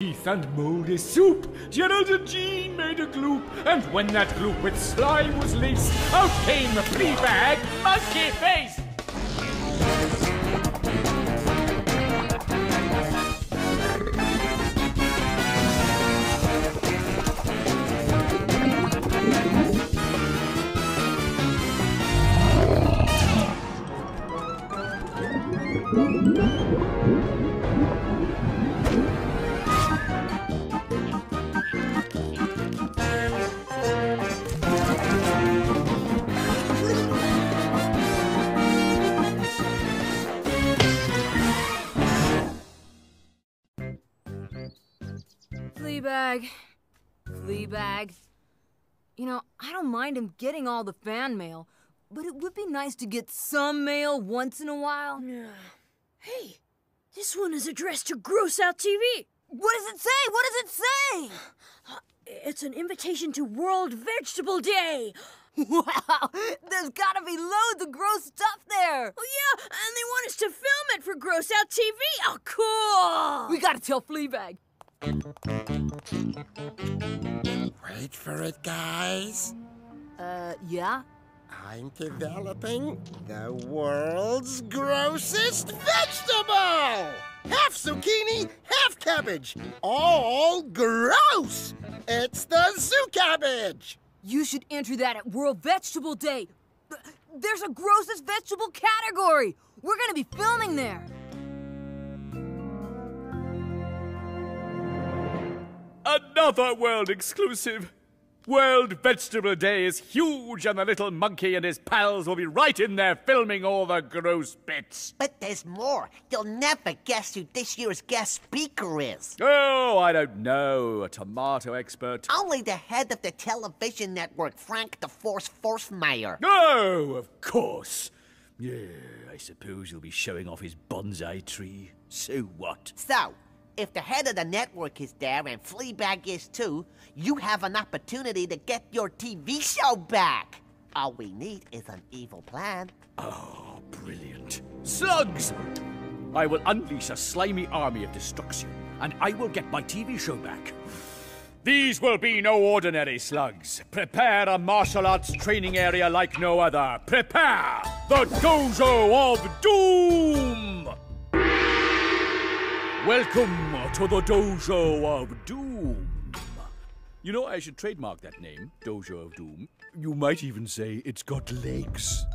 teeth and moldy soup. Gerald and Jean made a gloop, and when that gloop with slime was laced, out came a Fleabag monkey face. Fleabag. Fleabag. You know, I don't mind him getting all the fan mail, but it would be nice to get some mail once in a while. Hey, this one is addressed to Gross Out TV. What does it say? What does it say? Uh, it's an invitation to World Vegetable Day. Wow, there's gotta be loads of gross stuff there. Oh, yeah, and they want us to film it for Gross Out TV. Oh, cool. We gotta tell Fleabag. Wait for it, guys. Uh, yeah? I'm developing the world's grossest vegetable! Half zucchini, half cabbage. All gross! It's the zoo cabbage! You should enter that at World Vegetable Day. There's a grossest vegetable category. We're gonna be filming there. Another world exclusive. World Vegetable Day is huge, and the little monkey and his pals will be right in there filming all the gross bits. But there's more. You'll never guess who this year's guest speaker is. Oh, I don't know. A tomato expert. Only the head of the television network, Frank the Force Forcemeyer. Oh, of course. Yeah, I suppose he'll be showing off his bonsai tree. So what? So, if the head of the network is there and Fleabag is too, you have an opportunity to get your TV show back. All we need is an evil plan. Oh, brilliant. Slugs! I will unleash a slimy army of destruction, and I will get my TV show back. These will be no ordinary slugs. Prepare a martial arts training area like no other. Prepare the Dojo of Doom! Welcome to the Dojo of Doom. You know, I should trademark that name, Dojo of Doom. You might even say it's got legs.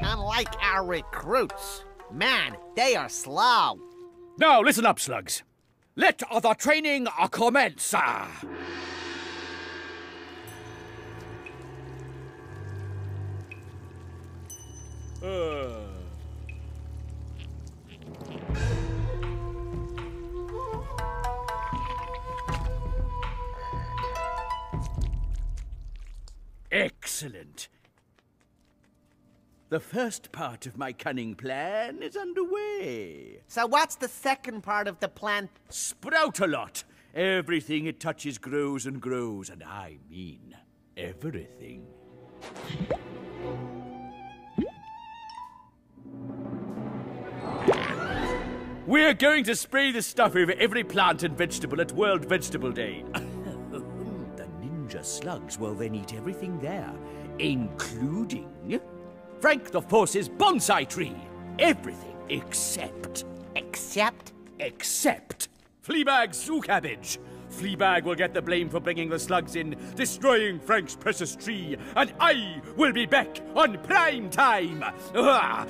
Unlike our recruits. Man, they are slow. Now, listen up, slugs. Let the training commence. Uh. Excellent. The first part of my cunning plan is underway. So what's the second part of the plan? Sprout a lot. Everything it touches grows and grows, and I mean everything. We're going to spray this stuff over every plant and vegetable at World Vegetable Day. slugs will then eat everything there, including Frank the Force's bonsai tree. Everything except. Except? Except Fleabag's zoo cabbage. Fleabag will get the blame for bringing the slugs in, destroying Frank's precious tree, and I will be back on prime time. Ah.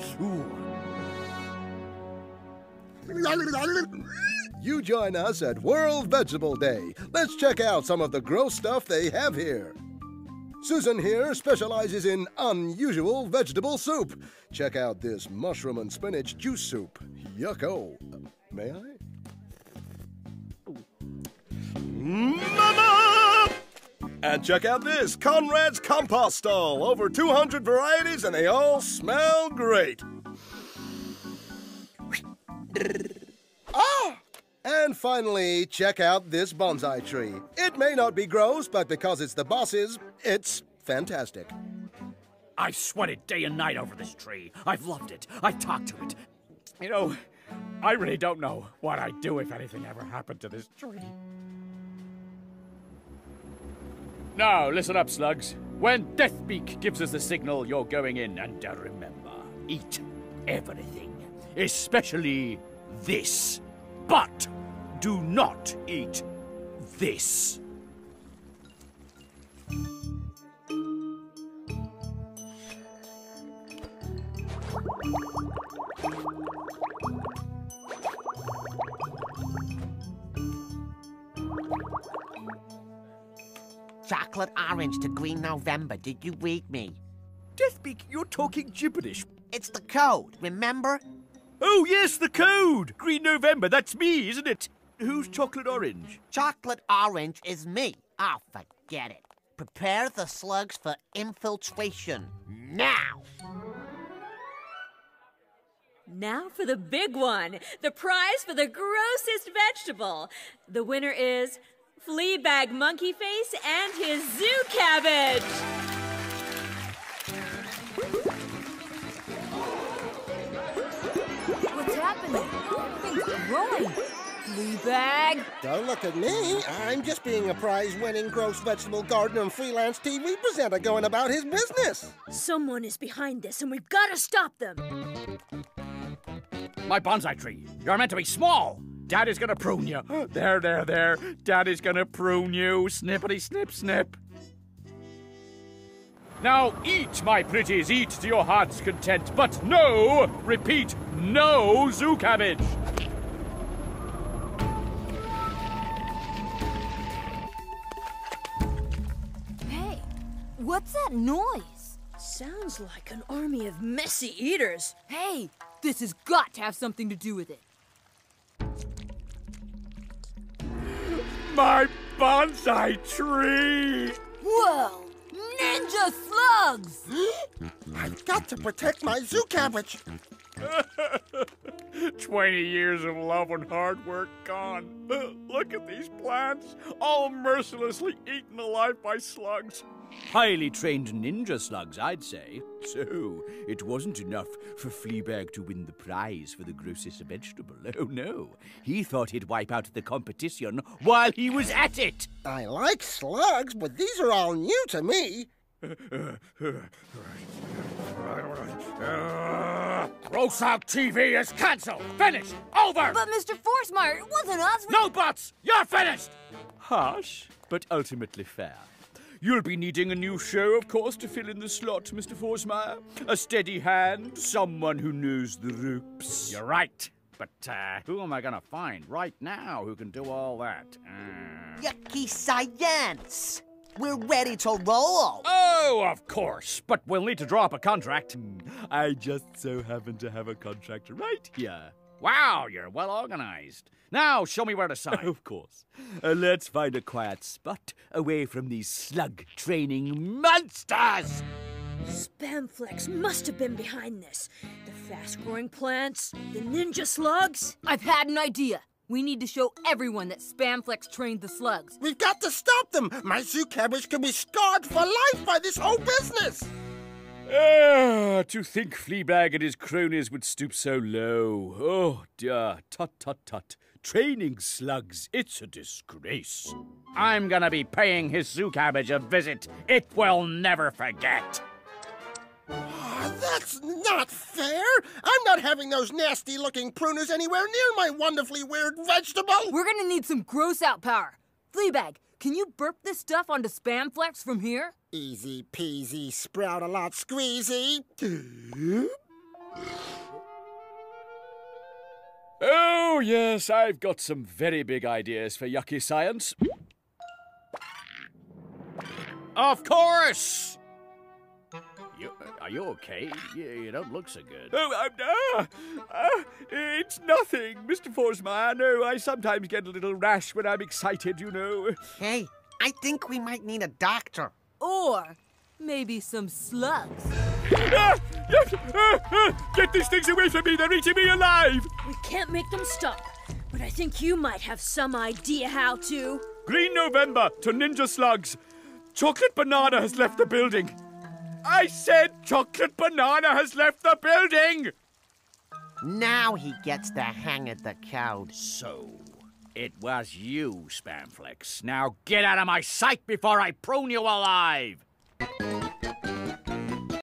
You join us at World Vegetable Day. Let's check out some of the gross stuff they have here. Susan here specializes in unusual vegetable soup. Check out this mushroom and spinach juice soup. Yucko. May I? Mama! And check out this Conrad's Compost Stall. Over 200 varieties and they all smell great. Finally, check out this bonsai tree. It may not be gross, but because it's the boss's, it's fantastic. I've sweated day and night over this tree. I've loved it. I've talked to it. You know, I really don't know what I'd do if anything ever happened to this tree. Now, listen up, slugs. When Deathbeak gives us the signal, you're going in, and uh, remember, eat everything, especially this. But do not eat this. Chocolate orange to green November. Did you read me? Deathbeak, you're talking gibberish. It's the code, remember? Oh, yes, the code! Green November, that's me, isn't it? Who's chocolate orange? Chocolate orange is me. Oh, forget it. Prepare the slugs for infiltration. Now! Now for the big one the prize for the grossest vegetable. The winner is Fleabag Monkey Face and his zoo cabbage. What's happening? Everything's growing. Fleabag. Don't look at me. I'm just being a prize winning gross vegetable gardener and freelance TV presenter going about his business. Someone is behind this, and we've got to stop them. My bonsai tree. You're meant to be small. Daddy's gonna prune you. There, there, there. Daddy's gonna prune you. Snippity snip snip. Now eat, my pretties, eat to your heart's content, but no, repeat, no zoo cabbage. What's that noise? Sounds like an army of messy eaters. Hey, this has got to have something to do with it. My bonsai tree. Whoa! Ninja slugs! I've got to protect my zoo cabbage. 20 years of love and hard work gone. Look at these plants, all mercilessly eaten alive by slugs. Highly trained ninja slugs, I'd say. So, it wasn't enough for Fleabag to win the prize for the grossest vegetable. Oh no, he thought he'd wipe out the competition while he was at it. I like slugs, but these are all new to me. Gross Out TV is cancelled. Finished. Over. But Mr. Forsmeyer, it wasn't us. We- No buts! You're finished! Harsh, but ultimately fair. You'll be needing a new show, of course, to fill in the slot, Mr. Forsmeyer. A steady hand, someone who knows the ropes. You're right. But uh, who am I going to find right now who can do all that? Uh... Yucky science! We're ready to roll! Oh, of course. But we'll need to draw up a contract. I just so happen to have a contract right here. Wow, you're well organized. Now, show me where to sign. Of course. Uh, let's find a quiet spot away from these slug training monsters. Spamflex must have been behind this. The fast growing plants, the ninja slugs. I've had an idea. We need to show everyone that Spamflex trained the slugs. We've got to stop them. My zoo cabbage could be scarred for life by this whole business. Ah, to think Fleabag and his cronies would stoop so low. Oh, dear. Tut, tut, tut. Training slugs, it's a disgrace. I'm gonna be paying his zoo cabbage a visit it will never forget. Ah, That's not fair. I'm not having those nasty looking pruners anywhere near my wonderfully weird vegetable. We're gonna need some gross out power. Fleabag, can you burp this stuff onto Spamflex from here? Easy peasy, sprout a lot squeezy. Oh, yes, I've got some very big ideas for yucky science. Of course! You, are you okay? You, you don't look so good. Oh, I'm, uh, uh, it's nothing, Mr. Forsmeyer. No, I sometimes get a little rash when I'm excited, you know. Hey, I think we might need a doctor. Or maybe some slugs. Ah, yes, ah, ah, get these things away from me! They're eating me alive! We can't make them stop. But I think you might have some idea how to. Green November to Ninja Slugs. Chocolate Banana has left the building. I said Chocolate Banana has left the building! Now he gets the hang of the code. So, it was you, Spamflex. Now get out of my sight before I prune you alive!